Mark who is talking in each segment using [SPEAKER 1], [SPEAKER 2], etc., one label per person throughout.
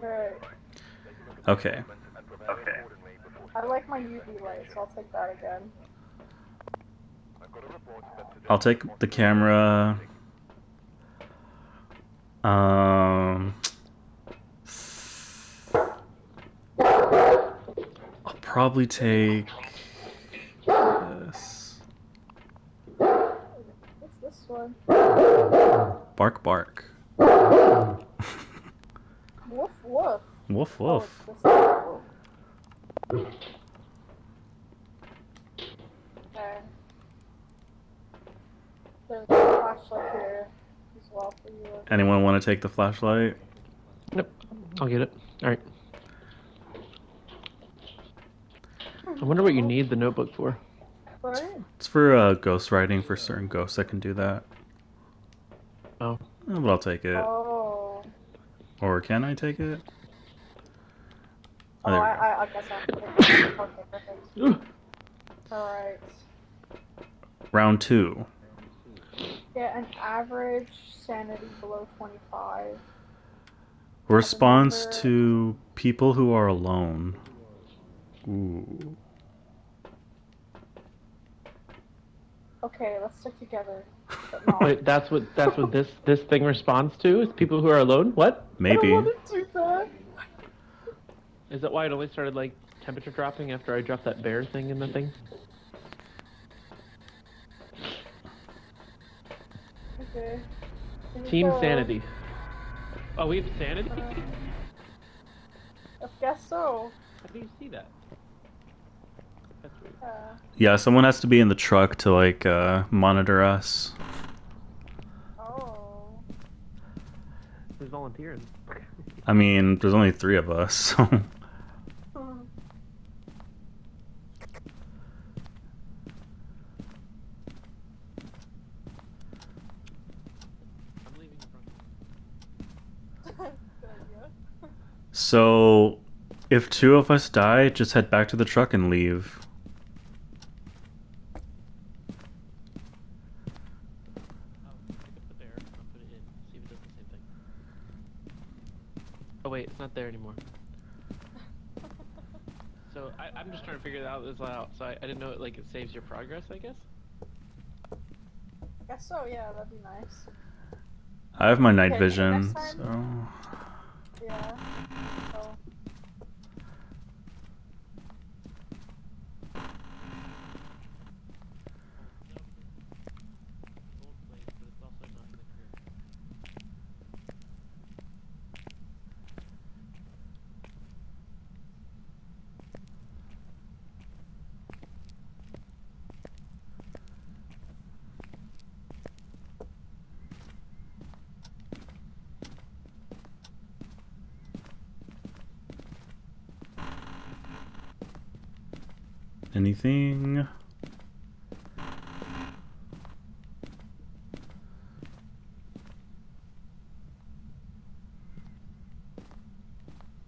[SPEAKER 1] Right.
[SPEAKER 2] Okay.
[SPEAKER 3] Okay.
[SPEAKER 1] I like my UV light, so I'll take that again.
[SPEAKER 2] I'll take the camera. Um, I'll probably take this.
[SPEAKER 1] What's this one?
[SPEAKER 2] Bark, bark.
[SPEAKER 1] Woof woof.
[SPEAKER 2] Woof,
[SPEAKER 1] Oh,
[SPEAKER 2] woof.
[SPEAKER 1] it's this one. Okay. There's a flashlight here as well for you.
[SPEAKER 2] Anyone want to take the flashlight? Nope.
[SPEAKER 4] I'll get it. All right. I wonder what you need the notebook for.
[SPEAKER 1] Right?
[SPEAKER 2] It's for uh, ghost writing for certain ghosts that can do that.
[SPEAKER 4] Oh.
[SPEAKER 2] Oh, but I'll take it.
[SPEAKER 1] Oh.
[SPEAKER 2] Or can I take it?
[SPEAKER 1] Oh,
[SPEAKER 2] there oh,
[SPEAKER 1] I. I, I guess I have to take it. Okay, perfect. Alright.
[SPEAKER 2] Round two.
[SPEAKER 1] Get an average sanity below 25.
[SPEAKER 2] Response
[SPEAKER 1] Remember-
[SPEAKER 2] to people who are alone. Ooh.
[SPEAKER 1] Okay, let's stick together. But not.
[SPEAKER 4] Wait, that's what that's what this this thing responds to is people who are alone. What
[SPEAKER 2] Maybe.
[SPEAKER 1] don't want to do that.
[SPEAKER 4] is that? Why it only started like temperature dropping after I dropped that bear thing in the thing?
[SPEAKER 1] Okay.
[SPEAKER 4] Team
[SPEAKER 1] go.
[SPEAKER 4] sanity. Oh, we have sanity.
[SPEAKER 1] I guess so.
[SPEAKER 4] How do you see that? That's weird.
[SPEAKER 1] Uh,
[SPEAKER 2] Yeah, someone has to be in the truck to like uh, monitor us.
[SPEAKER 1] oh.
[SPEAKER 4] Who's volunteering?
[SPEAKER 2] I mean, there's only three of us, so so if two of us die, just head back to the truck and leave.
[SPEAKER 4] Oh, pick up the bear. I'll put it in. See if it does the same thing. Oh wait, it's not there anymore. So I, I'm just trying to figure out this out. So I, I didn't know it like it saves your progress. I guess.
[SPEAKER 1] I guess so, yeah, that'd be nice.
[SPEAKER 2] I have my night
[SPEAKER 1] Okay,
[SPEAKER 2] vision, so
[SPEAKER 1] Yeah. So.
[SPEAKER 2] Anything?
[SPEAKER 4] All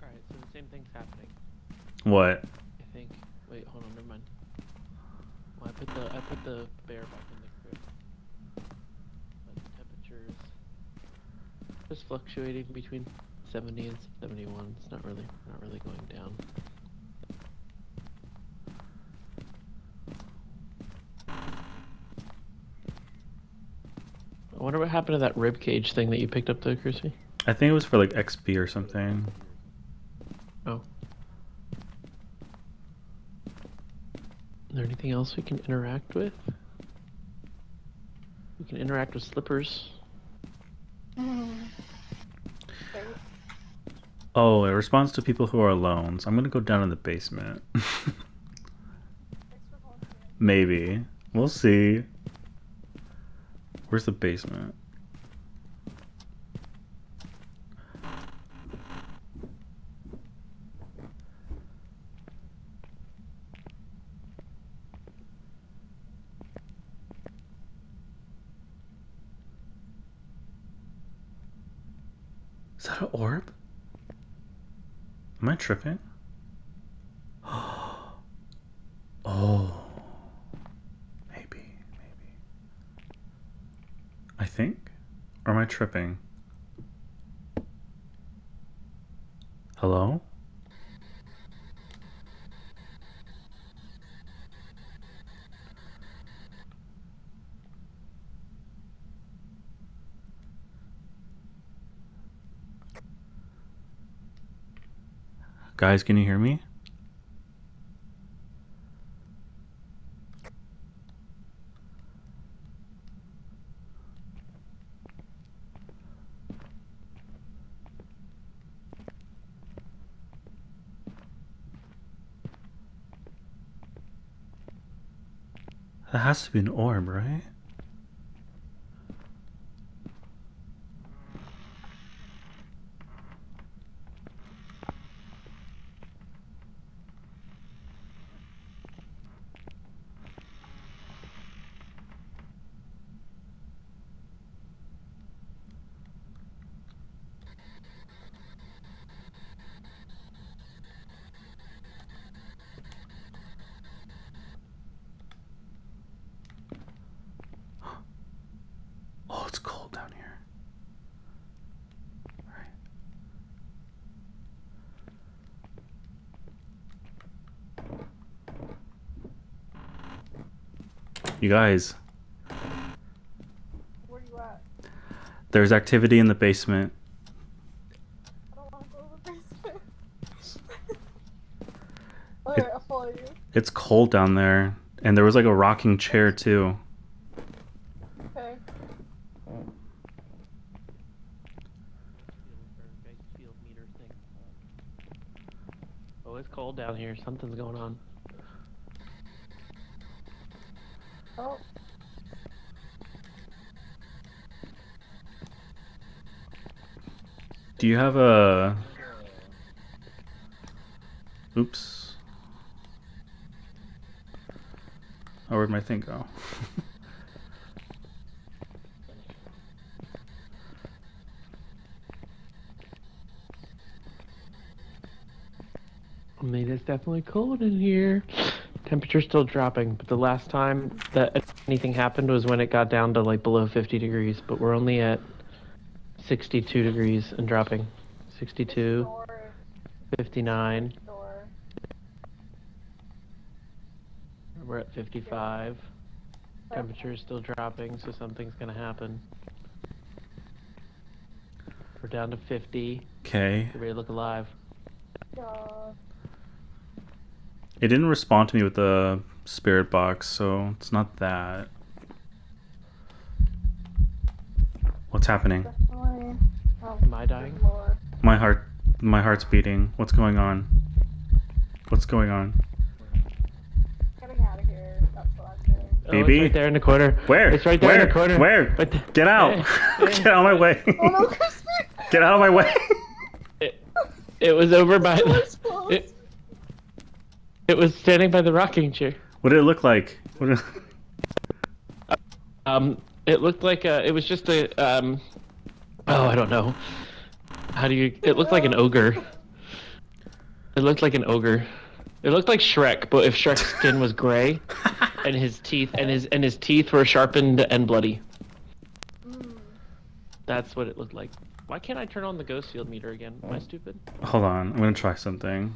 [SPEAKER 4] right. So the same thing's happening.
[SPEAKER 2] What?
[SPEAKER 4] I think. Wait, hold on. Never mind. Well, I put the I put the bear back in the crib. But the temperatures just fluctuating between 70 and 71. It's not really not really going down. I wonder what happened to that rib cage thing that you picked up though, Chrissy.
[SPEAKER 2] I think it was for like XP or something.
[SPEAKER 4] Oh. Is there anything else we can interact with? We can interact with slippers.
[SPEAKER 1] Hmm.
[SPEAKER 2] Oh, it responds to people who are alone. So I'm gonna go down in the basement.
[SPEAKER 1] Thanks for volunteering.
[SPEAKER 2] Maybe. We'll see. Where's the basement? Is that an orb? Am I tripping? Oh. Maybe, maybe. I think? Or am I tripping? Hello? Guys, can you hear me? That has to be an orb, right? Oh, it's cold down here. Right. You guys,
[SPEAKER 1] Where you at?
[SPEAKER 2] there's activity in the basement.
[SPEAKER 1] I don't want to go to the basement. Alright, I'll follow you.
[SPEAKER 2] It's cold down there, and there was like a rocking chair too.
[SPEAKER 1] Okay.
[SPEAKER 4] Field meter thing. Oh, it's cold down here. Something's going on.
[SPEAKER 1] Oh,
[SPEAKER 2] Do you have a? Oops. Oh, where'd my thing go?
[SPEAKER 4] I mean, it's definitely cold in here. Temperature's still dropping, but the last time that anything happened was when it got down to like below 50 degrees, but we're only at 62 degrees and dropping. 62, 59, we're at 55. Temperature is still dropping, so something's gonna happen. We're down to 50.
[SPEAKER 2] Okay.
[SPEAKER 4] To look alive.
[SPEAKER 2] It didn't respond to me with the spirit box, so it's not that. What's happening?
[SPEAKER 1] Definitely. Oh,
[SPEAKER 4] Am I dying?
[SPEAKER 1] good Lord.
[SPEAKER 2] My heart, my heart's beating. What's going on? What's going on?
[SPEAKER 1] Getting out of here. That's what I'm doing.
[SPEAKER 4] Oh,
[SPEAKER 2] Baby?
[SPEAKER 4] it's right there in the corner.
[SPEAKER 2] Where?
[SPEAKER 4] It's right there
[SPEAKER 2] Where?
[SPEAKER 4] in the corner.
[SPEAKER 2] Where?
[SPEAKER 4] Right there.
[SPEAKER 2] Get out! Get out of my way!
[SPEAKER 1] Oh no,
[SPEAKER 2] Get out of my way!
[SPEAKER 4] It, it was over by the. It, it was standing by the rocking chair.
[SPEAKER 2] What did it look like? What did...
[SPEAKER 4] Um, it looked like a. It was just a. Um, oh, I don't know. How do you? It looked like an ogre. It looked like an ogre. It looked like Shrek, but if Shrek's skin was gray and his teeth and his and his teeth were sharpened and bloody.
[SPEAKER 1] Mm.
[SPEAKER 4] That's what it looked like. Why can't I turn on the ghost field meter again? Am I stupid?
[SPEAKER 2] Hold on, I'm gonna try something.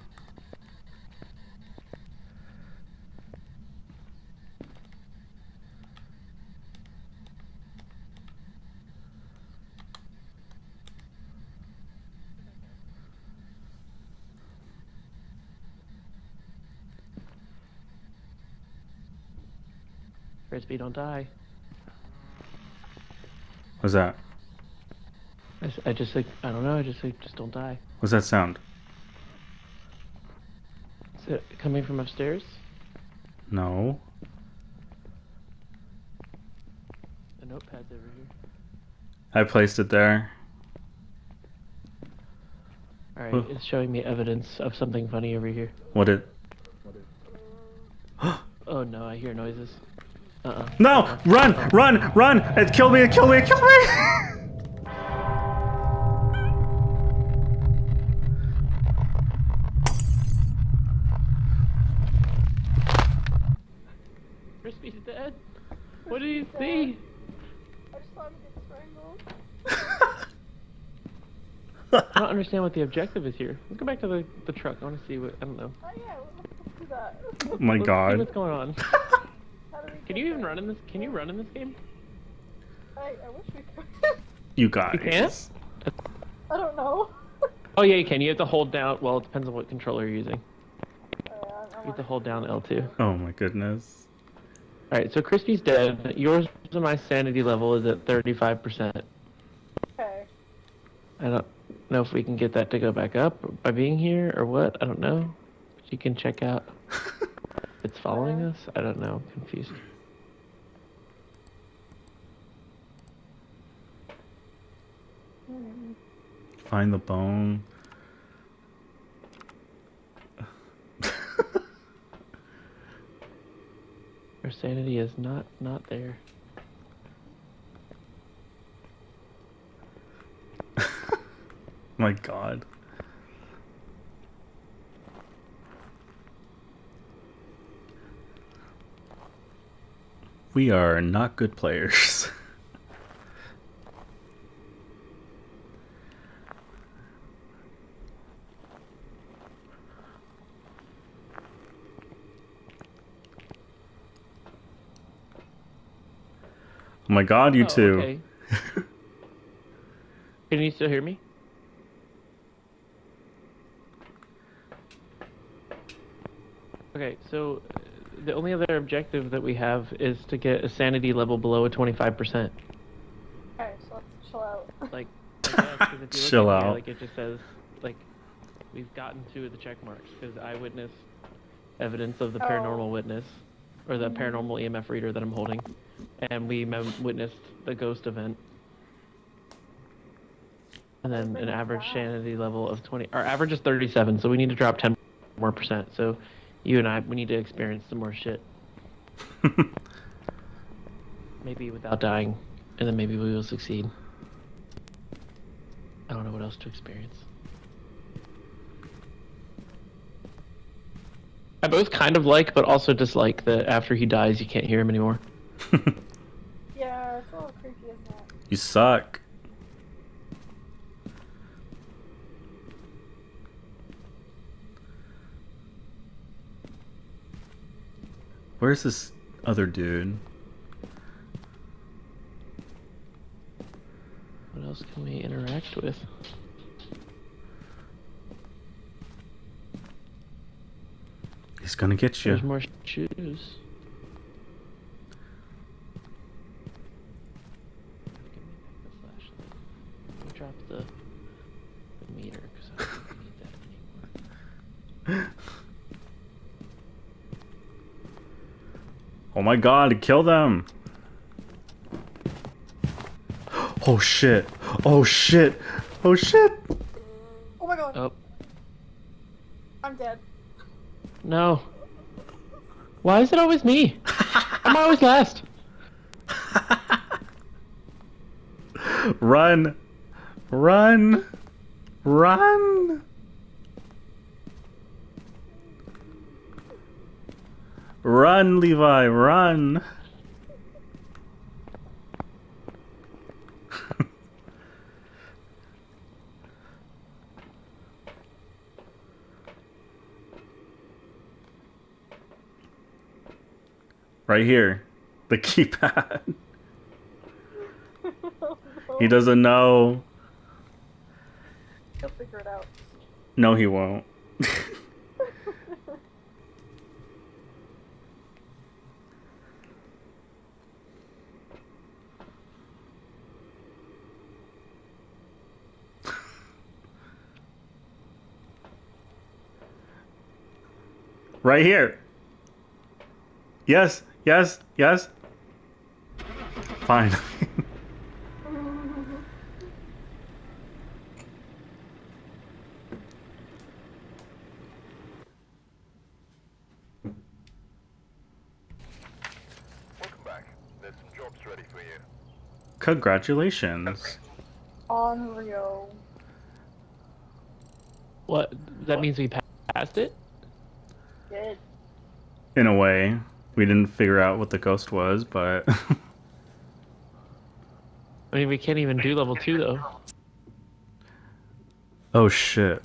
[SPEAKER 4] Frisbee, don't die.
[SPEAKER 2] What's that?
[SPEAKER 4] I, I just like I don't know. I just like just don't die.
[SPEAKER 2] What's that sound?
[SPEAKER 4] Is it coming from upstairs?
[SPEAKER 2] No.
[SPEAKER 4] The notepad's over here.
[SPEAKER 2] I placed it there.
[SPEAKER 4] All right, it's showing me evidence of something funny over here.
[SPEAKER 2] What it?
[SPEAKER 4] Oh no, I hear noises. Uh-uh.
[SPEAKER 2] no!
[SPEAKER 4] Uh-uh.
[SPEAKER 2] Run! Run! Run! Uh, it killed me! It killed me! It killed me!
[SPEAKER 4] Frisbee's dead. What did you see?
[SPEAKER 1] I just saw him get strangled.
[SPEAKER 4] I don't understand what the objective is here. Let's go back to the, the truck. I want to see what I don't know.
[SPEAKER 1] Oh yeah, let's do that.
[SPEAKER 2] Oh my
[SPEAKER 4] Let's See
[SPEAKER 2] god.
[SPEAKER 4] what's going on?
[SPEAKER 1] How do we
[SPEAKER 4] Can you even run in this? Can you run in this game?
[SPEAKER 1] I, I wish we could.
[SPEAKER 2] You guys.
[SPEAKER 4] You can't?
[SPEAKER 1] I don't know.
[SPEAKER 4] Oh yeah, you can. You have to hold down. Well, it depends on what controller you're using.
[SPEAKER 1] Uh, I'm- I'm
[SPEAKER 4] You have to hold down L2.
[SPEAKER 2] Oh my goodness.
[SPEAKER 4] All right, so Crispy's dead. Yours and my sanity level is at 35%.
[SPEAKER 1] Okay.
[SPEAKER 4] I don't know if we can get that to go back up by being here or what. I don't know. But you can check out if it's following
[SPEAKER 1] Uh.
[SPEAKER 4] us. I don't know. I'm confused.
[SPEAKER 2] Find the bone.
[SPEAKER 4] Our sanity is not not there.
[SPEAKER 2] my god. We are not good players. Oh my god, you
[SPEAKER 4] Oh,
[SPEAKER 2] two.
[SPEAKER 4] okay. Can you still hear me? Okay, so the only other objective that we have is to get a sanity level below a 25%.
[SPEAKER 1] Okay, so let's chill out.
[SPEAKER 4] Like, I if you
[SPEAKER 2] Chill
[SPEAKER 4] at here,
[SPEAKER 2] out.
[SPEAKER 4] like it just says, like, we've gotten two of the check marks because eyewitness evidence of the
[SPEAKER 1] Oh.
[SPEAKER 4] paranormal witness, or the
[SPEAKER 1] Mhm.
[SPEAKER 4] paranormal EMF reader that I'm holding, and we mem- witnessed the ghost event. And then an average sanity level of 20. Our average is 37, so we need to drop 10 more percent. So you and I, we need to experience some more shit. Maybe without dying, and then maybe we will succeed. I don't know what else to experience. I both kind of like, but also dislike that after he dies, you can't hear him anymore.
[SPEAKER 1] Yeah, it's a little creepy, isn't it?
[SPEAKER 2] you suck. Where's this other dude?
[SPEAKER 4] What else can we interact with?
[SPEAKER 2] He's gonna get you.
[SPEAKER 4] There's more shoes. Give me back the flashlight. Let me drop the, the meter because I don't need that anymore.
[SPEAKER 2] Oh my god, kill them! Oh shit! Oh shit! Oh shit!
[SPEAKER 1] Oh my god,
[SPEAKER 4] Oh
[SPEAKER 1] I'm dead.
[SPEAKER 4] no! Why is it always me? I'm always last.
[SPEAKER 2] Run! Run! Run! Run, Levi, run! right here. The keypad. He doesn't know.
[SPEAKER 1] He'll figure it out.
[SPEAKER 2] No, he won't. right here. Yes, yes, yes. Fine.
[SPEAKER 3] Welcome back. There's some jobs ready for you.
[SPEAKER 2] Congratulations.
[SPEAKER 1] Unreal.
[SPEAKER 4] What? That means we passed it?
[SPEAKER 1] Good.
[SPEAKER 2] In a way, we didn't figure out what the ghost was, but
[SPEAKER 4] I mean, we can't even do level two though.
[SPEAKER 2] Oh shit.